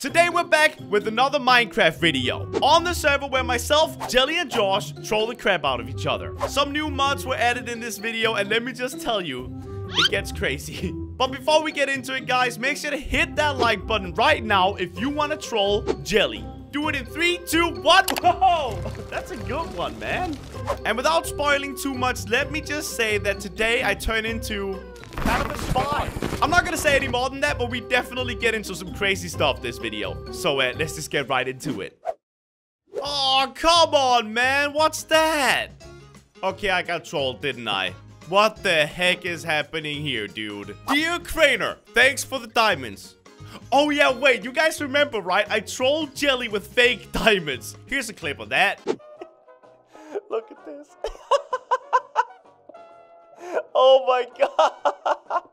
Today we're back with another Minecraft video. On the server where myself, Jelly, and Josh troll the crap out of each other. Some new mods were added in this video, and let me just tell you, it gets crazy. But before we get into it, guys, make sure to hit that like button right now if you want to troll Jelly. Do it in three, two, one. Whoa! That's a good one, man. And without spoiling too much, let me just say that today I turn into kind of a spy. I'm not gonna say any more than that, but we definitely get into some crazy stuff this video. So uh, let's just get right into it. Oh, come on, man. What's that? Okay, I got trolled, didn't I? What the heck is happening here, dude? Dear Crainer, thanks for the diamonds. Oh yeah, wait, you guys remember, right? I trolled Jelly with fake diamonds. Here's a clip of that. Look at this. oh my god.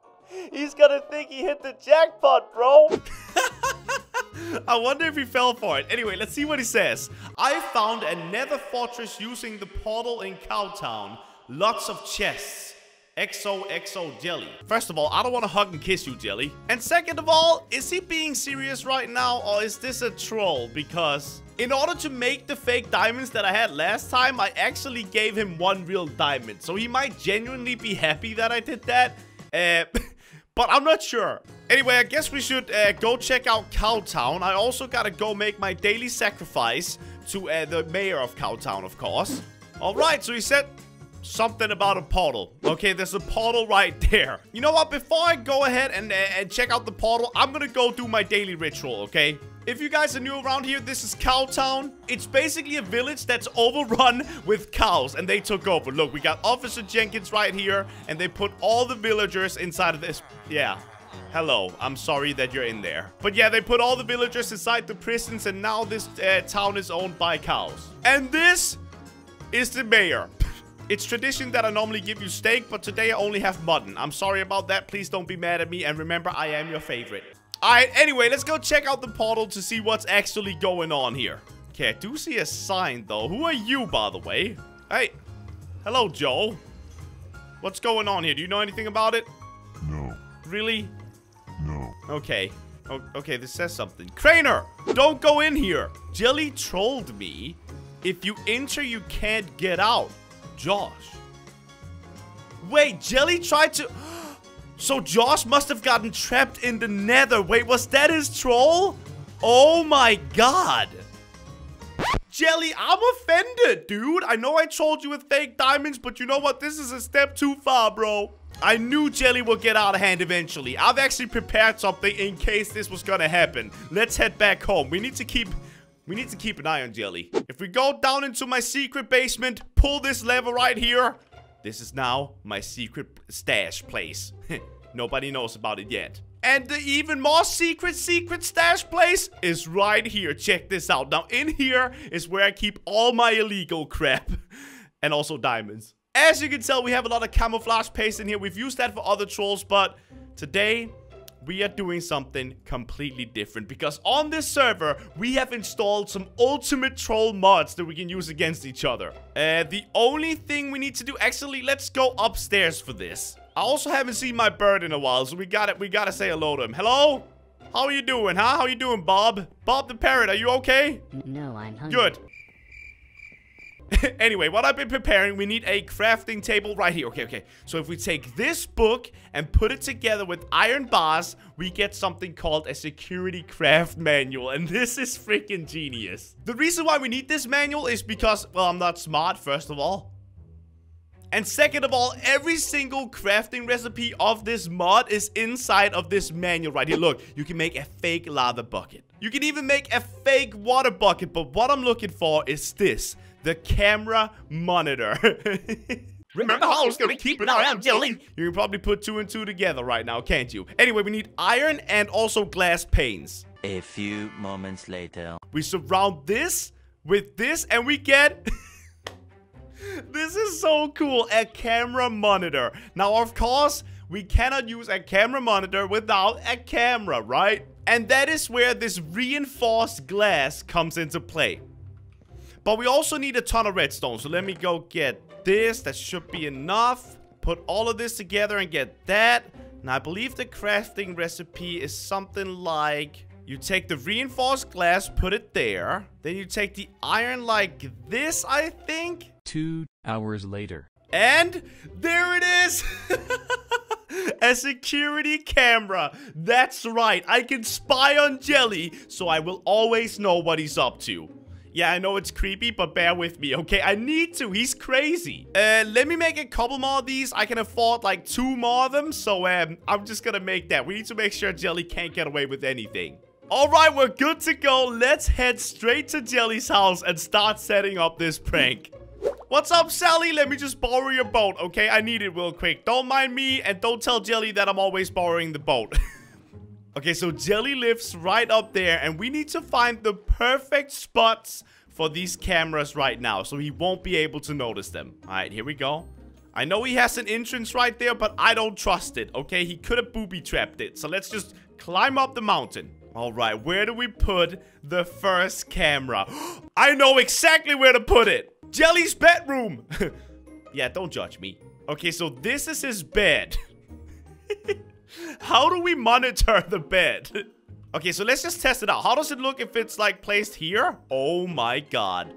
He's gonna think he hit the jackpot, bro. I wonder if he fell for it. Anyway, let's see what he says. I found a nether fortress using the portal in Cowtown. Lots of chests. XOXO Jelly. First of all, I don't want to hug and kiss you, Jelly. And second of all, is he being serious right now or is this a troll? Because in order to make the fake diamonds that I had last time, I actually gave him one real diamond. So he might genuinely be happy that I did that. Uh, but I'm not sure. Anyway, I guess we should uh, go check out Cowtown. I also gotta go make my daily sacrifice to uh, the mayor of Cowtown, of course. Alright, so he said something about a portal. Okay, there's a portal right there. You know what? Before I go ahead and, uh, and check out the portal, I'm gonna go do my daily ritual, okay? If you guys are new around here, this is Cowtown. It's basically a village that's overrun with cows, and they took over. Look, we got Officer Jenkins right here, and they put all the villagers inside of this. Yeah. Hello, I'm sorry that you're in there. But yeah, they put all the villagers inside the prisons, and now this uh, town is owned by cows. And this is the mayor. It's tradition that I normally give you steak, but today I only have mutton. I'm sorry about that. Please don't be mad at me. And remember, I am your favorite. Alright, anyway, let's go check out the portal to see what's actually going on here. Okay, I do see a sign, though. Who are you, by the way? Hey. Hello, Joe. What's going on here? Do you know anything about it? No, Really? no. Okay. O okay, this says something. Crainer! Don't go in here! Jelly trolled me. If you enter, you can't get out. Josh. Wait, Jelly tried to... So Josh must have gotten trapped in the nether. Wait, was that his troll? Oh my god. Jelly, I'm offended, dude. I know I trolled you with fake diamonds, but you know what? This is a step too far, bro. I knew Jelly would get out of hand eventually. I've actually prepared something in case this was gonna happen. Let's head back home. We need to keep... We need to keep an eye on Jelly. If we go down into my secret basement, pull this lever right here. This is now my secret stash place. Nobody knows about it yet. And the even more secret, secret stash place is right here. Check this out. Now, in here is where I keep all my illegal crap. and also diamonds. As you can tell, we have a lot of camouflage paste in here. We've used that for other trolls, but today we are doing something completely different because on this server we have installed some ultimate troll mods that we can use against each other. Uh, the only thing we need to do actually let's go upstairs for this. I also haven't seen my bird in a while so we got it we gotta say hello to him. Hello? How are you doing huh? How are you doing bob? Bob the parrot are you okay? No, I'm hungry. Good. anyway, what I've been preparing, we need a crafting table right here. Okay, okay. So if we take this book and put it together with iron bars, we get something called a security craft manual. And this is freaking genius. The reason why we need this manual is because, well, I'm not smart, first of all. And second of all, every single crafting recipe of this mod is inside of this manual right here. Look, you can make a fake lava bucket. You can even make a fake water bucket. But what I'm looking for is this. The camera monitor. Remember how I was gonna keep an eye on Jelly? You can probably put two and two together right now, can't you? Anyway, we need iron and also glass panes. A few moments later. We surround this with this and we get... this is so cool. A camera monitor. Now, of course, we cannot use a camera monitor without a camera, right? And that is where this reinforced glass comes into play. But we also need a ton of redstone. So let me go get this. That should be enough. Put all of this together and get that. Now, I believe the crafting recipe is something like You take the reinforced glass, put it there. Then you take the iron like this, I think. Two hours later. And there it is! A security camera. That's right. I can spy on Jelly, so I will always know what he's up to. Yeah, I know it's creepy, but bear with me, okay? I need to. He's crazy. Uh, let me make a couple more of these. I can afford like two more of them, so um, I'm just gonna make that. We need to make sure Jelly can't get away with anything. All right, we're good to go. Let's head straight to Jelly's house and start setting up this prank. What's up, Sally? Let me just borrow your boat, okay? I need it real quick. Don't mind me, and don't tell Jelly that I'm always borrowing the boat. okay, so Jelly lives right up there, and we need to find the perfect spots for these cameras right now, so he won't be able to notice them. All right, here we go. I know he has an entrance right there, but I don't trust it, okay? He could have booby-trapped it, so let's just climb up the mountain. All right, where do we put the first camera? I know exactly where to put it. Jelly's bedroom. yeah, don't judge me. Okay, so this is his bed. How do we monitor the bed? okay, so let's just test it out. How does it look if it's like placed here? Oh my god.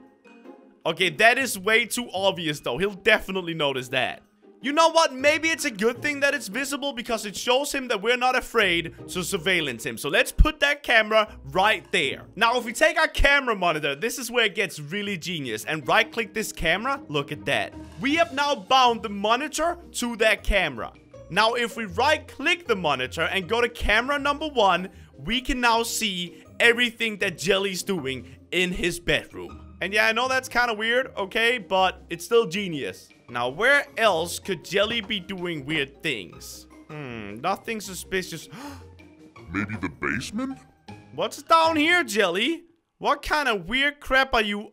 Okay, that is way too obvious though. He'll definitely notice that. You know what? Maybe it's a good thing that it's visible because it shows him that we're not afraid to surveillance him. So let's put that camera right there. Now, if we take our camera monitor, this is where it gets really genius. And right-click this camera, look at that. We have now bound the monitor to that camera. Now, if we right-click the monitor and go to camera number one, we can now see everything that Jelly's doing in his bedroom. And yeah, I know that's kind of weird, okay? But it's still genius. Now, where else could Jelly be doing weird things? Hmm, nothing suspicious. Maybe the basement? What's down here, Jelly? What kind of weird crap are you...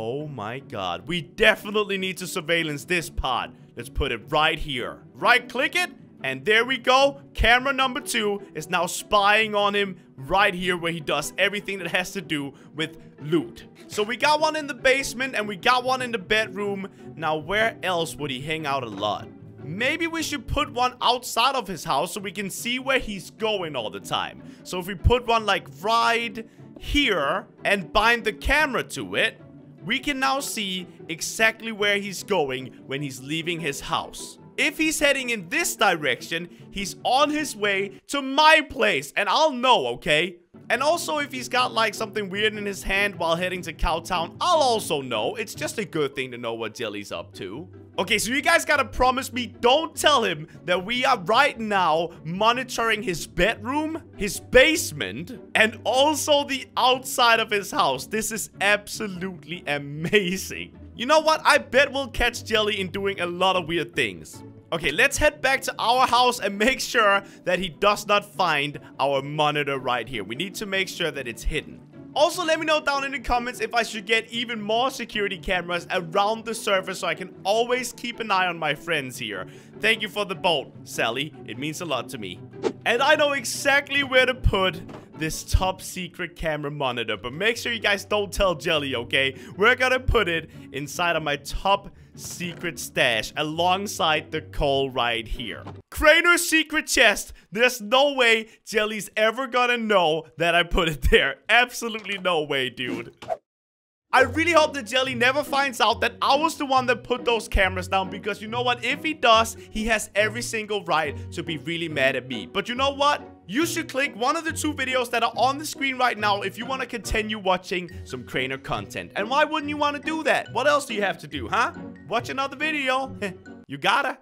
Oh my god. We definitely need to surveillance this pod. Let's put it right here. Right-click it, and there we go. Camera number two is now spying on him right here where he does everything that has to do with loot. So we got one in the basement and we got one in the bedroom. Now where else would he hang out a lot? Maybe we should put one outside of his house so we can see where he's going all the time. So if we put one like right here and bind the camera to it, we can now see exactly where he's going when he's leaving his house. If he's heading in this direction, he's on his way to my place, and I'll know, okay? And also, if he's got, like, something weird in his hand while heading to Cowtown, I'll also know. It's just a good thing to know what Jelly's up to. Okay, so you guys gotta promise me, don't tell him that we are right now monitoring his bedroom, his basement, and also the outside of his house. This is absolutely amazing. You know what? I bet we'll catch Jelly in doing a lot of weird things. Okay, let's head back to our house and make sure that he does not find our monitor right here. We need to make sure that it's hidden. Also, let me know down in the comments if I should get even more security cameras around the server so I can always keep an eye on my friends here. Thank you for the boat, Sally. It means a lot to me. And I know exactly where to put this top secret camera monitor. But make sure you guys don't tell Jelly, okay? We're gonna put it inside of my top secret stash alongside the coal right here. Crainer's secret chest. There's no way Jelly's ever gonna know that I put it there. Absolutely no way, dude. I really hope that Jelly never finds out that I was the one that put those cameras down because you know what? If he does, he has every single right to be really mad at me. But you know what? You should click one of the two videos that are on the screen right now if you want to continue watching some Crainer content. And why wouldn't you want to do that? What else do you have to do, huh? Watch another video. you gotta.